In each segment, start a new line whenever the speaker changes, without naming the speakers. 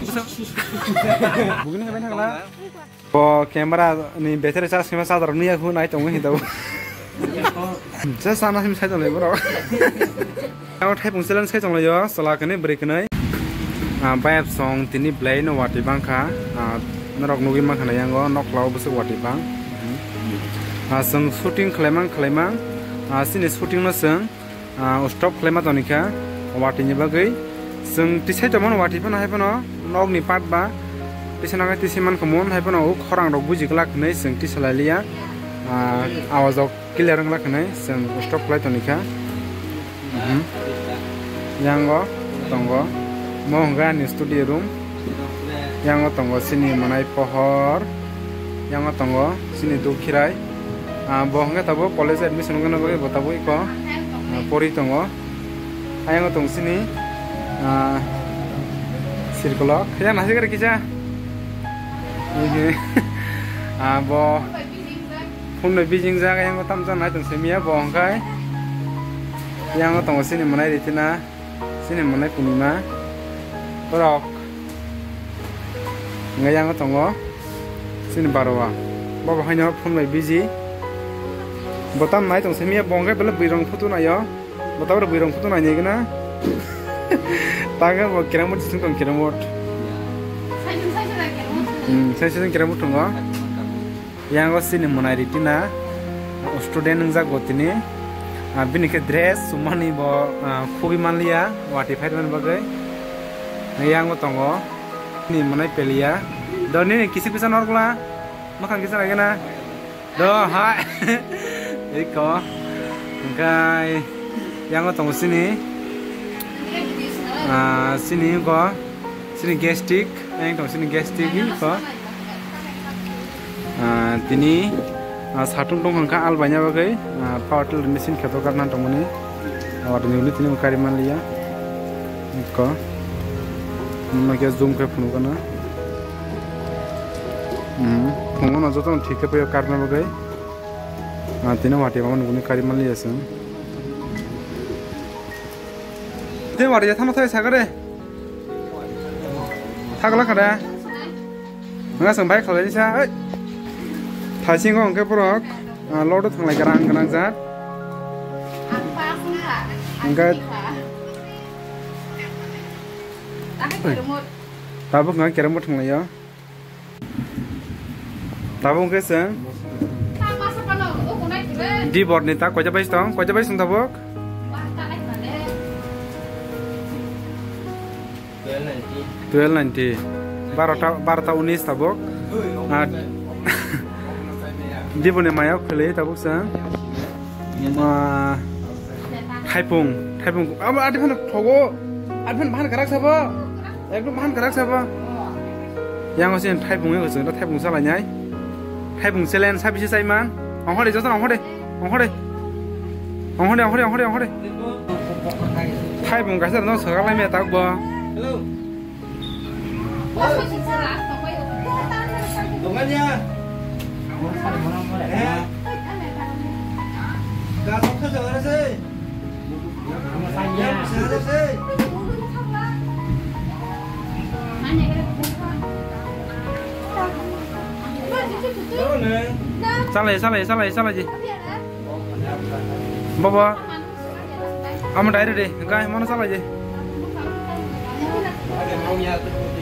बुगनि नि battery charge camera charger नि याखौ नाय दङ हिदाव जे सानासिम साइज़ लायो बरा आव थाइ पुंसेलान साइज़ लायो सलाखने ब्रेकनै बायब सं तिनि ब्लाइन वाटि बांखा नरक नुगि माखाना यांगो नकलाव बसो वाटि स्टप खालायमा दनिखा वाटिनि बागै जों टिसाइटमोन वाटिफोन हायफोन shooting khlaimang khlaimang. Ah sini shooting no sung ah stop khlaima tonika. Wati ni pat ba. tisana ka tisiman kamon hai pano khorang rok buji kala khnai sing tisalalia awaz ok clear ngla khnai sing stop lai tonika yango tongo. Mohga ni studio room. Yango tongo sini manai pohor. Yango tongo sini dukhirai bohonga tabo college admission gana bagi botabo iko pori tongo. Ayango tong sini circle kaya nasi kara kisa à bo phun này bijing ra cái ngô tam chân này từng xem mía bo hông cái yang ngô tông xin mình này đi tin à xin mình này phun mà rồi ngay yang ngô tông ngô xin bảo rồi bo bo hai nhau phun này bijing bo tam này từng xem mía bo hông cái bê lê bì rong phun tu này yo bo tao bê rong phun tu này cái na taga bo kiramot sing tong kiramot sai sai kira mutungo yang go sini monai tina student nang jago tini bini ke dress sumani bo khubi manliya wati fight man bagai yang go tongo ni monai pelia do ni kisi bisa norgla makan kisa lagi na do hai iko kai yang go tongo sini सिनि ग सिनि गेस्टिक एकटा सिनि गेस्टिक ग तिनी साथुम दं आल आलबायना बागै पावार टिल मेसिन खेबो गारना दं माने आवार तिनी दिनै कारि मानलिया क नमाके जुम के फुनु गाना हम्म फुनु ना जतन ठीक पे कारना बागै thế mà đi tham thay sao cái đây thắc lắc cả đây nó sang bay khỏi đấy sao ấy thái xin con cái bro lót đó thằng này cái răng cái răng rát cái tabuk nggak kira mau tengah ya tabuk nggak sih di bawah nih tak kau coba istong kau coba istong tabuk twelve ninety বারোটা বারোটা উনিশ তাবক দিবনে মায়াও খেলে তাবক जों थाइपुं थाइपुं अब आदि फान थगो आदि फान भान गराक साबो एकदम भान गराक साबो yang osin थाइपुं ego जों दा थाइपुं सालाय नाय थाइपुं सेलेन साबिसे साइमान अंहरे जों अंहरे अंहरे अंहरे अंहरे अंहरे अंहरे थाइपुं गासर न सगालाय मे ताक
बो hello Tunggal niya.
Eh. Gagawin ka sa oras eh. Yan, sa oras eh. sao lại
sao
lại sao lại sao lại gì bố
bố ông
đấy rồi đi
cái món sao lại gì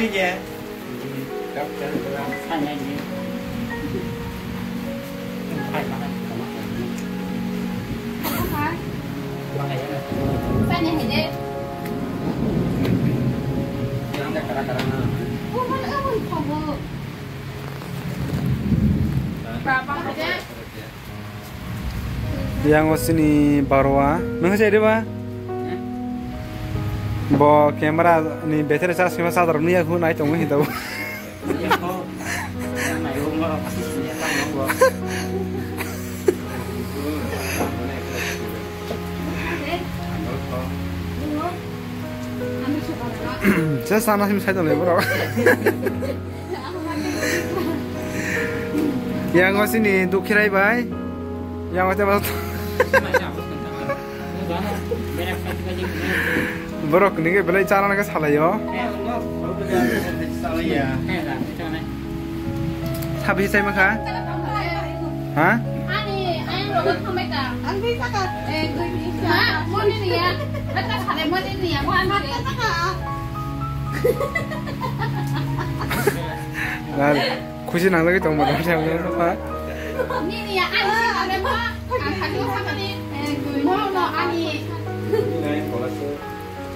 hede.
Yang sini barwa mengajar dia ba bo kamera ni betere charge kema sadar ni aku naik.
Ambil sekolah.
saya sana sih saya tong bro. Yang sini dukirai bai. Yang wate ba
Macam apa sekarang? Jangan berak kaki kaki.
bro ni ke belai cara nak salah yo
Eh, enggak.
Salah ya.
Eh, dah. Itu mana?
sabi saya maka ha
Ani, ani robot kamera. Ani saka. Eh, gue bisa. Ah, mau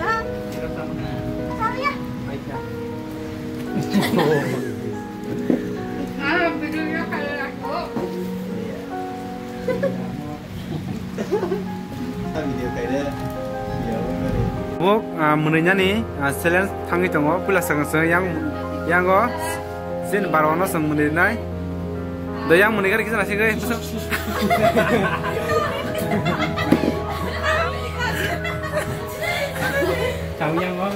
lah.
Kita sama.
Sorry ya.
Baik ya.
Ah, videonya kayak aku.
Video kayak Ya, benar.
वो मोनैना नि सेलेन थाङै दङ पुला सङसो yang yang go sin barono song मोनैनाय दा yang मोनैगा कि जानासै maunya
mau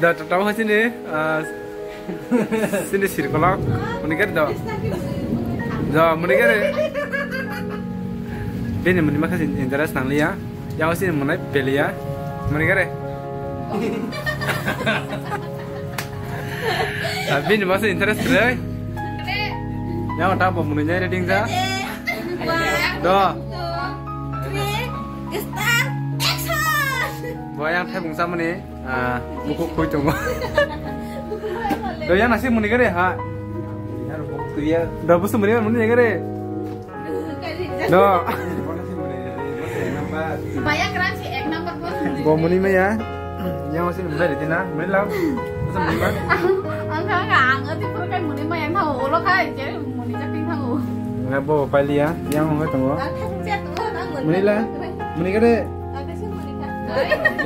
udah tertawa
sini uh, sini sirkolog menikah dah. Dah menikah deh ini menikah kasih interest nang ya yang sini mulai beli ya menikah deh tapi ini masih interest deh yang udah pemenuhnya reading sah do Bayang thai bungsa mani buku koi tongo. Do yang nasi muni gare ha. Do busu muni muni gare. Do.
Supaya keren sih ek number bos.
Bo muni me ya. Yang masih muni di tina, muni lau. Busu muni ma.
Enggak enggak enggak tipe kayak muni mah yang tahu lo kayak jadi muni jadi tahu.
Nggak bo pali ya. Yang nggak tongo.
Kan chat tuh kan
Muni lah. Muni gare.
Ada sih muni kan.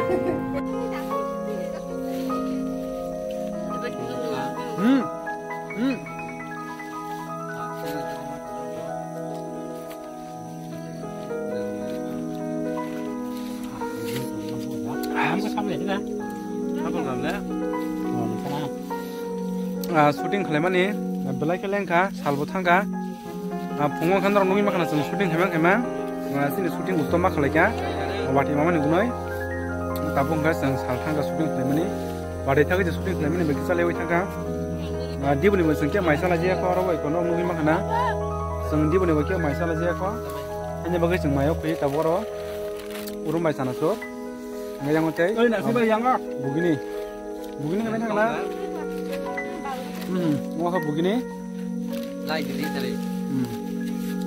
shooting खालामनानै बेलाय खेलेंखा सालबो थांखा फुङाव खान्दार नङि माखाना जों shooting खालाम खालाम जोंनि shooting उत्तम मा खालायखा वाटी मामा नुगुनय दाबो ओंखा जों साल थांखा shooting खालामनानै वाटी थाखै जों shooting खालामनानै बेखौ चालायबाय थांखा दिबनिबो जों के माइसाला जियाखौ आरो वाइखौ नङि माखाना जों दिबनिबो के माइसाला जियाखौ hanya bagai जों मायाव फैयो दाबो आरो उरुम माइसानासो nggak yang ngoceh
Oi, nak sih yang ah.
begini begini kan थांला mau ke begini
like ini tadi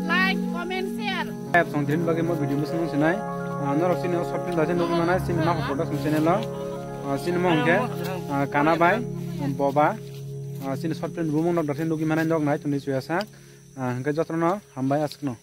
like comment share
apa yang terjadi bagi mau video musim musim ini anda harus ini shopping dari sini mana sih mau produk musim ini lah sini mau ke kana bay boba sini shopping rumah nak dari sini lagi mana yang dok naik tunis biasa kerja terus na hambar asik no